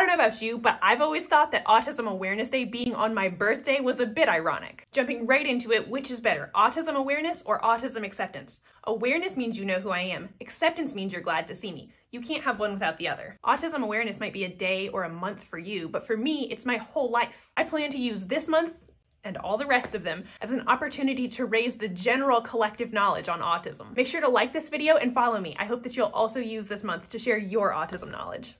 I don't know about you, but I've always thought that Autism Awareness Day being on my birthday was a bit ironic. Jumping right into it, which is better, autism awareness or autism acceptance? Awareness means you know who I am. Acceptance means you're glad to see me. You can't have one without the other. Autism awareness might be a day or a month for you, but for me, it's my whole life. I plan to use this month and all the rest of them as an opportunity to raise the general collective knowledge on autism. Make sure to like this video and follow me. I hope that you'll also use this month to share your autism knowledge.